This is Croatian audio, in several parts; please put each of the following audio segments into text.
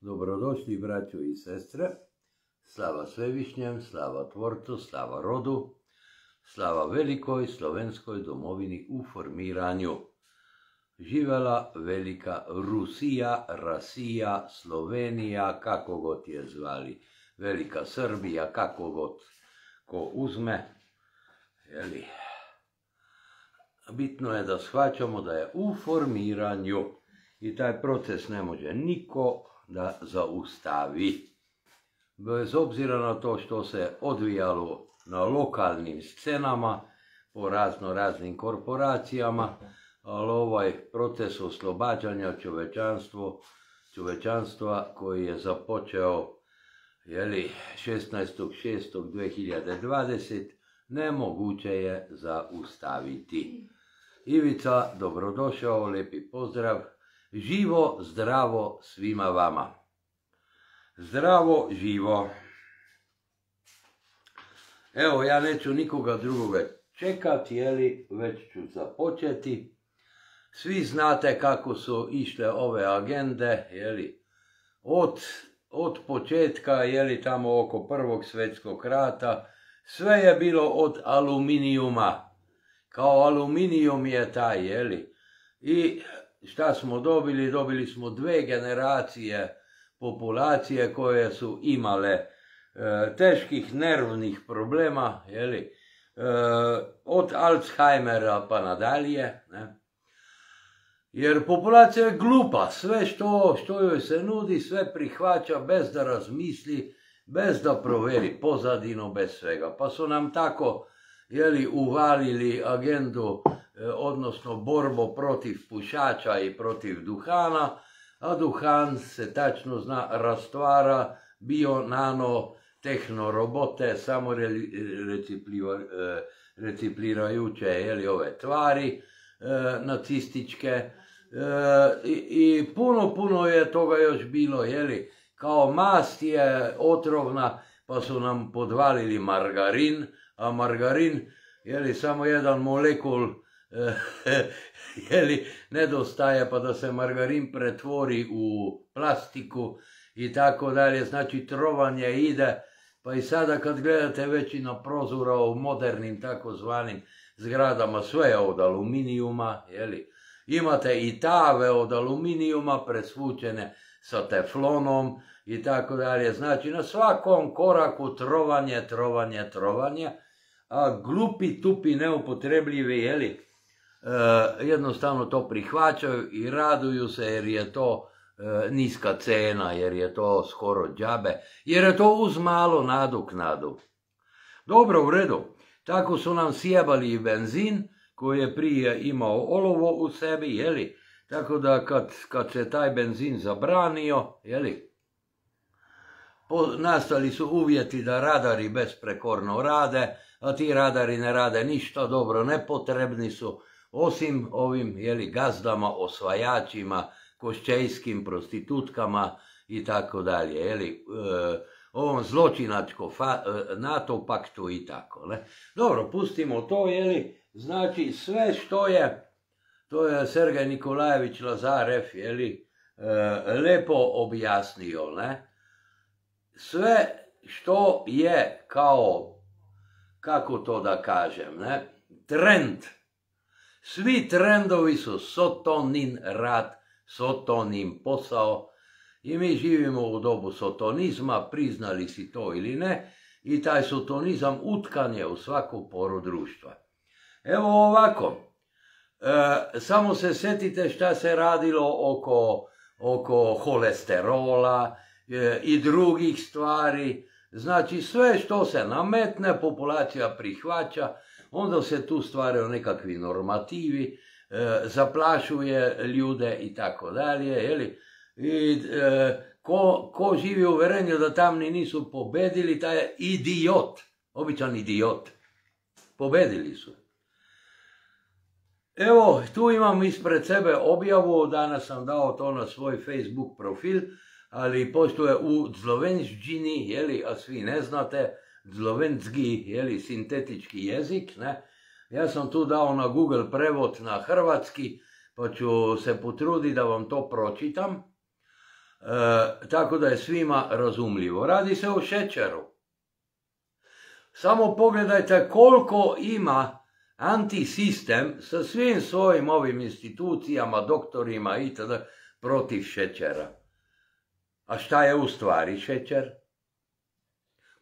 Dobrodošli braćo i sestre. Slava Svevišnjem, slava Tvorcu, slava rodu, slava velikoj slovenskoj domovini u formiranju. Živela velika Rusija, Rasija, Slovenija, kako god je zvali. Velika Srbija, kako god ko uzme. Jeli, bitno je da shvaćamo da je u formiranju i taj proces ne može niko da zaustavi. Bez obzira na to što se odvijalo na lokalnim scenama, po razno raznim korporacijama, ali ovaj proces oslobađanja čovečanstvo, čovečanstva koji je započeo jeli, 16.6.2020 nemoguće je zaustaviti. Ivica, dobrodošao, lepi pozdrav. Živo, zdravo svima vama. Zdravo, živo. Evo, ja neću nikoga drugoga čekati, jeli, već ću započeti. Svi znate kako su išle ove agende, jeli, od, od početka, jeli, tamo oko prvog svjetskog rata, sve je bilo od aluminijuma. Kao aluminijum je taj, jeli. I šta smo dobili? Dobili smo dve generacije populacije koje su imale e, teških nervnih problema, jeli, e, od Alzheimera pa nadalje, ne? Jer populacija je glupa, sve što, što joj se nudi, sve prihvaća bez da razmisli, bez da proveri pozadinu, bez svega. Pa su nam tako jeli, uvalili agendu, e, odnosno borbu protiv pušača i protiv duhana, a duhan se tačno zna rastvara bio nano tehnorobote, samo e, reciplirajuće jeli, ove tvari e, nacističke i, i puno, puno je toga još bilo, jeli, kao mast je otrovna, pa su nam podvalili margarin, a margarin, jeli, samo jedan molekul jeli, nedostaje, pa da se margarin pretvori u plastiku i tako dalje, znači trovanje ide, pa i sada kad gledate već i na prozora u modernim takozvanim zgradama, sve je od aluminijuma, jeli, imate i tave od aluminijuma presvučene sa teflonom i tako dalje. Znači na svakom koraku trovanje, trovanje, trovanje, a glupi, tupi, neupotrebljivi, jeli, e, jednostavno to prihvaćaju i raduju se jer je to e, niska cena, jer je to skoro džabe, jer je to uz malo nadoknadu. Dobro, u redu. Tako su nam sjebali i benzin, koji je prije imao olovo u sebi, jeli, tako da kad, kad se taj benzin zabranio, jeli, nastali su uvjeti da radari besprekorno rade, a ti radari ne rade ništa dobro, nepotrebni su, osim ovim jeli, gazdama, osvajačima, košćejskim prostitutkama i tako dalje, jeli, e, ovom zločinačko e, NATO paktu i tako. Ne? Dobro, pustimo to, jeli, znači sve što je to je Sergej Nikolajević Lazarev, jeli, e, lepo objasnio, ne? Sve što je kao, kako to da kažem, ne? Trend. Svi trendovi su sotonin rad, sotonin posao i mi živimo u dobu sotonizma, priznali si to ili ne, i taj sotonizam utkan je u svaku poru društva. Evo ovako, E, samo se setite šta se radilo oko, oko holesterola e, i drugih stvari. Znači sve što se nametne, populacija prihvaća, onda se tu stvaraju nekakvi normativi, e, zaplašuje ljude i tako dalje. I ko, ko živi u uverenju da tamni nisu pobedili, taj je idiot, običan idiot. Pobedili su. Evo, tu imam ispred sebe objavu, danas sam dao to na svoj Facebook profil, ali postoje u zlovenščini, jeli, a svi ne znate, zlovenski, jeli, sintetički jezik, ne. Ja sam tu dao na Google prevod na hrvatski, pa ću se potruditi da vam to pročitam. tako da je svima razumljivo. Radi se o šećeru. Samo pogledajte koliko ima antisistem sa svim svojim ovim institucijama, doktorima itd. protiv šećera. A šta je u stvari šećer?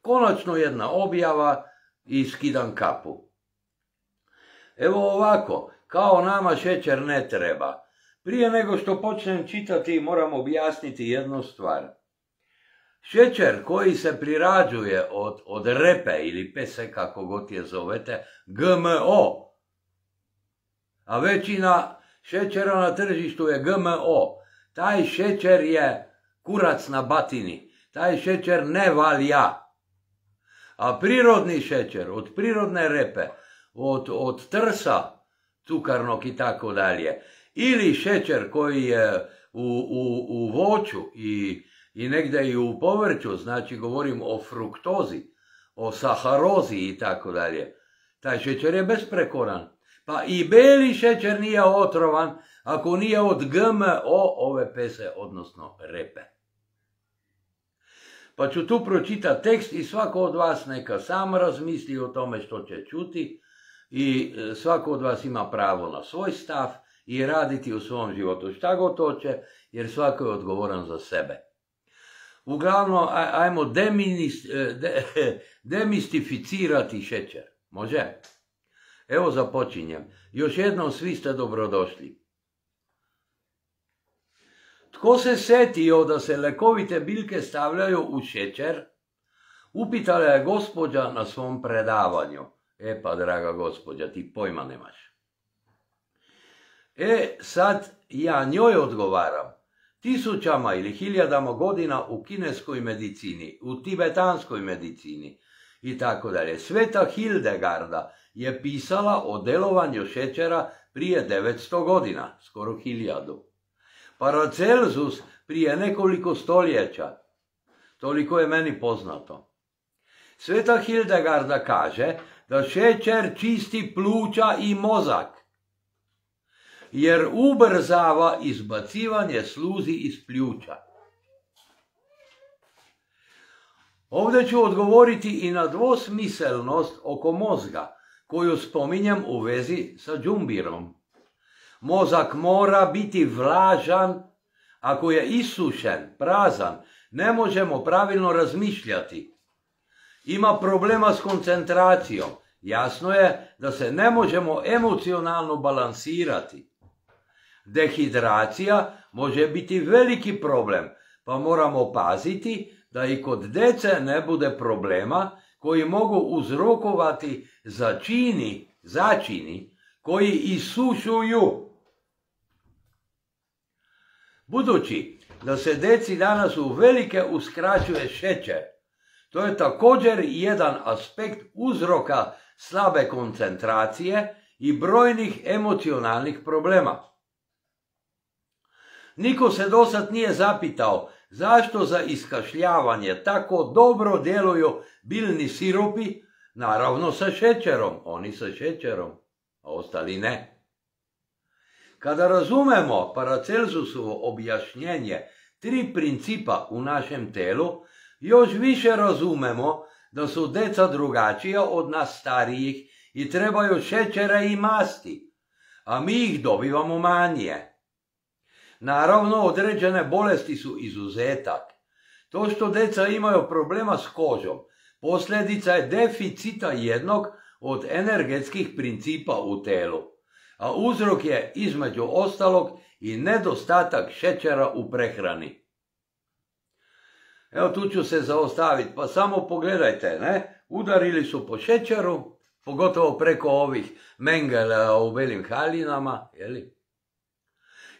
Konačno jedna objava i skidam kapu. Evo ovako, kao nama šećer ne treba. Prije nego što počnem čitati moram objasniti jednu stvar. Šećer koji se prirađuje od, od repe ili pese, kako god je zovete, GMO, a većina šećera na tržištu je GMO. Taj šećer je kurac na batini. Taj šećer ne valja. A prirodni šećer od prirodne repe, od, od trsa cukarnog i tako dalje, ili šećer koji je u, u, u voću i i negdje i u povrću, znači govorim o fruktozi, o saharozi i tako dalje. Taj šećer je besprekoran. Pa i beli šećer nije otrovan ako nije od GMO ove pese, odnosno repe. Pa ću tu pročitati tekst i svako od vas neka sam razmisli o tome što će čuti i e, svako od vas ima pravo na svoj stav i raditi u svom životu šta god hoće, jer svako je odgovoran za sebe. Uglavnom, ajmo e, demistificirati šećer. Može? Evo započinjem. Još jednom svi ste dobrodošli. Tko se setio da se lekovite biljke stavljaju u šećer? Upitala je gospođa na svom predavanju. E pa, draga gospođa, ti pojma nemaš. E, sad ja njoj odgovaram tisućama ili hiljadama godina u kineskoj medicini, u tibetanskoj medicini i tako dalje. Sveta Hildegarda je pisala o delovanju šećera prije 900 godina, skoro hiljadu. Paracelsus prije nekoliko stoljeća. Toliko je meni poznato. Sveta Hildegarda kaže da šećer čisti pluća i mozak jer ubrzava izbacivanje sluzi iz pljuča. Ovdje ću odgovoriti i na dvosmiselnost oko mozga, koju spominjem u vezi sa džumbirom. Mozak mora biti vlažan, ako je isušen, prazan, ne možemo pravilno razmišljati. Ima problema s koncentracijom. Jasno je da se ne možemo emocionalno balansirati. Dehidracija može biti veliki problem, pa moramo paziti da i kod dece ne bude problema koji mogu uzrokovati začini, začini koji isušuju. Budući da se deci danas u velike uskraćuje šećer, to je također jedan aspekt uzroka slabe koncentracije i brojnih emocionalnih problema. Niko se dosad nije zapitao zašto za iskašljavanje tako dobro djeluju biljni siropi, naravno sa šećerom, oni sa šećerom, a ostali ne. Kada razumemo Paracelsusovo objašnjenje tri principa u našem telu, još više razumemo da su deca drugačija od nas starijih i trebaju šećera i masti, a mi ih dobivamo manje. Naravno, određene bolesti su izuzetak. To što deca imaju problema s kožom, posljedica je deficita jednog od energetskih principa u telu, a uzrok je između ostalog i nedostatak šećera u prehrani. Evo tu ću se zaostaviti, pa samo pogledajte, ne? Udarili su po šećeru, pogotovo preko ovih mengela u belim haljinama, jeli?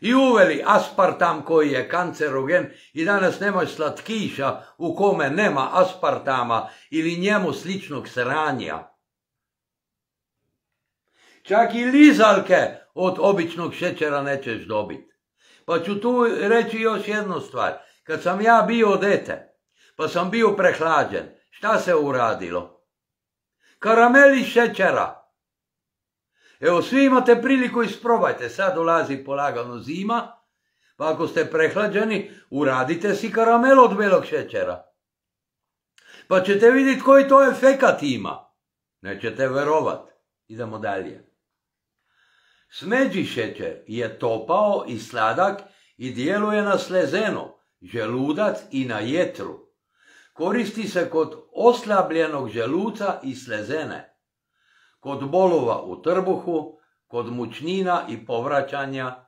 i uveli aspartam koji je kancerogen i danas nema slatkiša u kome nema aspartama ili njemu sličnog sranja. Čak i lizalke od običnog šećera nećeš dobiti. Pa ću tu reći još jednu stvar. Kad sam ja bio dete, pa sam bio prehlađen, šta se uradilo? Karameli šećera Evo, svi imate priliku isprobajte. Sad dolazi polagano zima, Pa ako ste prehlađeni, uradite si karamel od belog šećera. Pa ćete vidjeti koji to efekat ima. Nećete verovat. Idemo dalje. Smeđi šećer je topao i sladak i djeluje na slezeno, želudac i na jetru. Koristi se kod oslabljenog želuca i slezene, kod bolova u trbuhu, kod mučnina i povraćanja,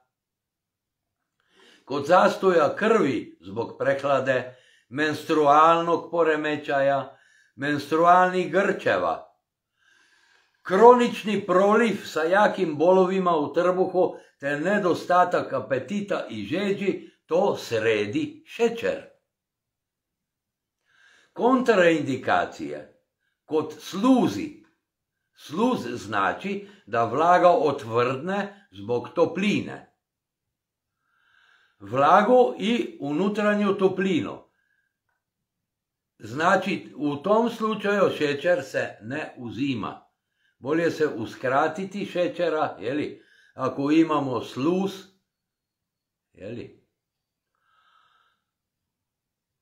kod zastoja krvi zbog prehlade, menstrualnog poremećaja, menstrualnih grčeva, kronični proliv sa jakim bolovima u trbuhu te nedostatak apetita i žeđi, to sredi šećer. Kontraindikacije. Kod sluzi. Sluz znači da vlaga otvrdne zbog topline. Vlagu i unutranju toplinu. Znači, u tom slučaju šećer se ne uzima. Bolje se uskratiti šećera, jeli, ako imamo sluz, jeli.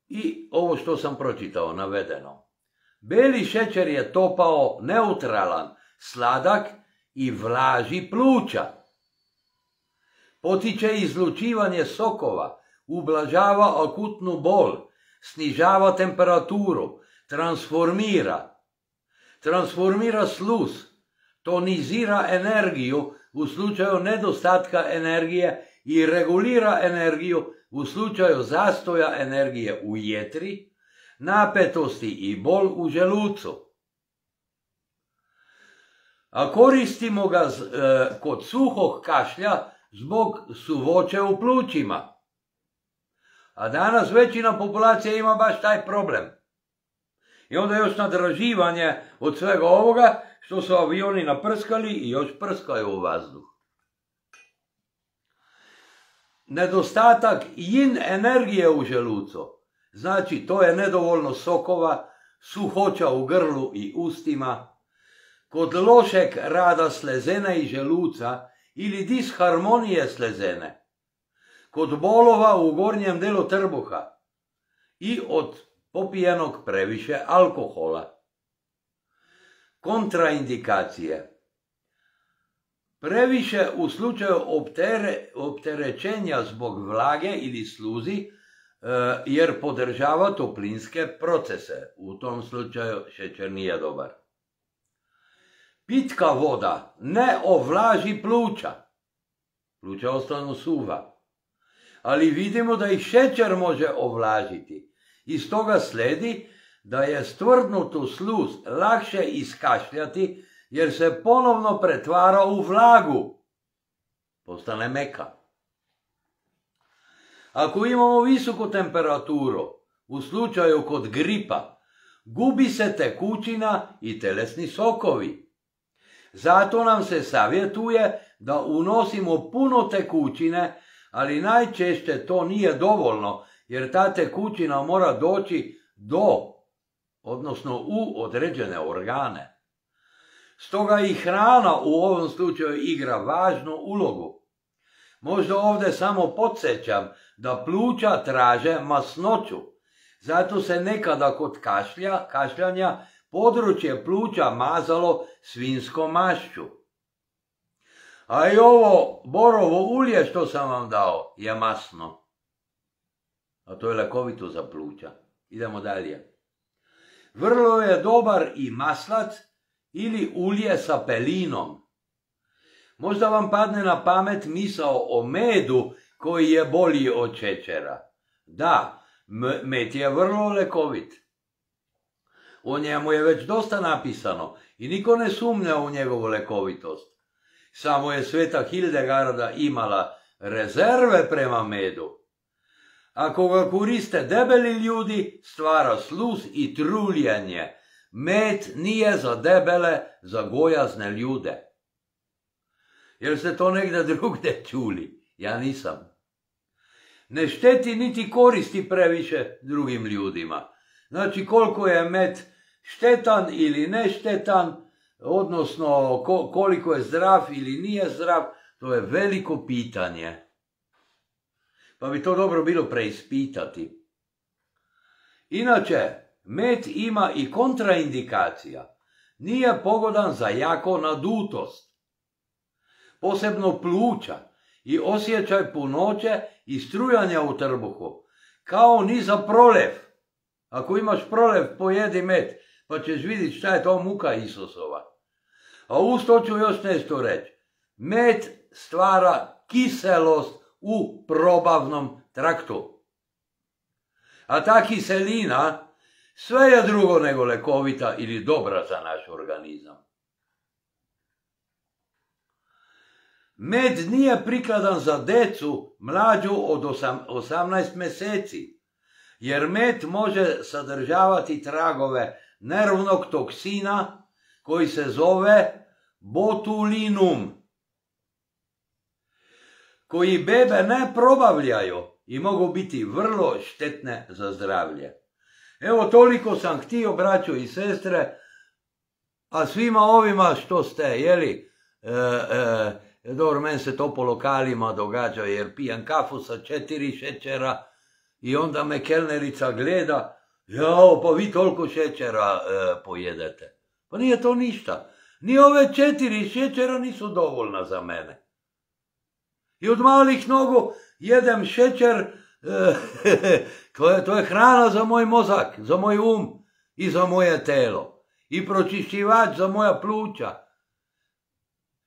I ovo što sam pročitao, navedeno. Beli šećer je topao neutralan, sladak i vlaži pluća. Potiče izlučivanje sokova, ublažava akutnu bol, snižava temperaturu, transformira, transformira sluz, tonizira energiju u slučaju nedostatka energije i regulira energiju u slučaju zastoja energije u jetri, napetosti i bol u želucu. A koristimo ga e, kod suhog kašlja zbog suvoće u plućima. A danas većina populacije ima baš taj problem. I onda još nadraživanje od svega ovoga što su avioni naprskali i još prskaju u vazduh. Nedostatak in energije u želucu. Znači, to je nedovoljno sokova, suhoća u grlu i ustima. Kod lošeg rada slezene i želuca ili disharmonije slezene. Kod bolova u gornjem delu trbuha i od popijenog previše alkohola. Kontraindikacije. Previše u slučaju opterećenja zbog vlage ili sluzi, e, jer podržava toplinske procese. U tom slučaju šećer nije dobar. Pitka voda ne ovlaži pluća. Pluća ostanu suva. Ali vidimo da i šećer može ovlažiti. Iz toga sledi da je stvrdnutu sluz lakše iskašljati jer se ponovno pretvara u vlagu. Postane meka. Ako imamo visoku temperaturu, u slučaju kod gripa, gubi se tekućina i telesni sokovi. Zato nam se savjetuje da unosimo puno tekućine, ali najčešće to nije dovoljno jer ta tekućina mora doći do, odnosno u određene organe. Stoga i hrana u ovom slučaju igra važnu ulogu. Možda ovdje samo podsjećam da pluća traže masnoću. Zato se nekada kod kašlja, kašljanja područje pluća mazalo svinskom mašću. A i ovo borovo ulje što sam vam dao je masno a to je lekovito za pluća. Idemo dalje. Vrlo je dobar i maslac ili ulje sa pelinom. Možda vam padne na pamet misao o medu koji je bolji od čećera. Da, med je vrlo lekovit. O njemu je već dosta napisano i niko ne sumnja u njegovu lekovitost. Samo je sveta Hildegarda imala rezerve prema medu. Ako ga koriste debeli ljudi, stvara sluz i truljanje. Med nije za debele, za gojazne ljude. Jer ste to negdje drugdje čuli? Ja nisam. Ne šteti niti koristi previše drugim ljudima. Znači koliko je med štetan ili neštetan, odnosno koliko je zdrav ili nije zdrav, to je veliko pitanje. Pa bi to dobro bilo preispitati. Inače, med ima i kontraindikacija. Nije pogodan za jako nadutost. Posebno pluća i osjećaj punoće i strujanja u trbuhu. Kao ni za prolev. Ako imaš prolev, pojedi med, pa ćeš vidjeti šta je to muka Isusova. A uz ću još nešto reći. Med stvara kiselost u probavnom traktu. A ta kiselina sve je drugo nego lekovita ili dobra za naš organizam. Med nije prikladan za decu mlađu od 18 mjeseci, jer med može sadržavati tragove nervnog toksina koji se zove botulinum, koji bebe ne probavljaju i mogu biti vrlo štetne za zdravlje. Evo toliko sam htio, braćo i sestre, a svima ovima što ste, jeli, e, e, dobro, meni se to po lokalima događa, jer pijan kafu sa četiri šećera i onda me kelnerica gleda, jao, pa vi toliko šećera e, pojedete. Pa nije to ništa. Ni ove četiri šećera nisu dovoljna za mene. I od malih nogu jedem šećer, to, je, to je hrana za moj mozak, za moj um i za moje telo. I pročišćivač za moja pluća.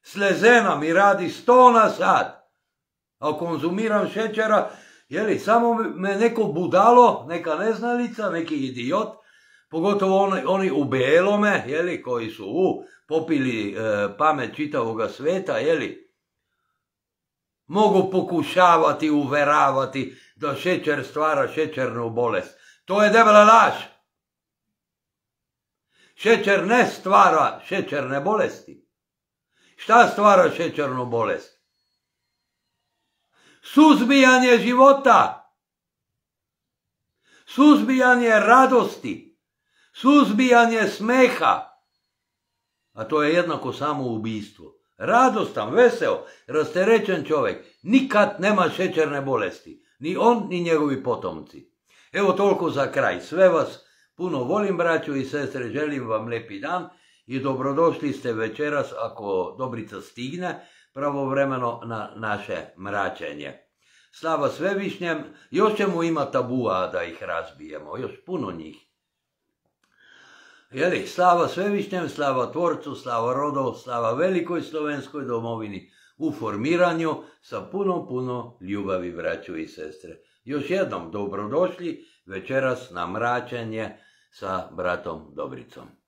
Slezena mi radi sto na sat. A konzumiram šećera, jeli, samo me neko budalo, neka neznalica, neki idiot, pogotovo oni, oni u belome, jeli, koji su u, popili e, pamet čitavoga sveta, jeli, mogu pokušavati uveravati da šećer stvara šećernu bolest. To je debela laž. Šećer ne stvara šećerne bolesti. Šta stvara šećernu bolest? Suzbijanje života. Suzbijanje radosti. Suzbijanje smeha. A to je jednako samo ubijstvo. Radostan, veseo, rasterećen čovjek. Nikad nema šećerne bolesti. Ni on, ni njegovi potomci. Evo toliko za kraj. Sve vas puno volim, braću i sestre. Želim vam lepi dan i dobrodošli ste večeras, ako Dobrica stigne, pravovremeno na naše mračenje. Slava svevišnjem, još ćemo imati tabua da ih razbijemo, još puno njih. Jeli, slava svevišnjem, slava tvorcu, slava rodov, slava velikoj slovenskoj domovini u formiranju sa puno, puno ljubavi, braću i sestre. Još jednom dobrodošli večeras na mračenje sa bratom Dobricom.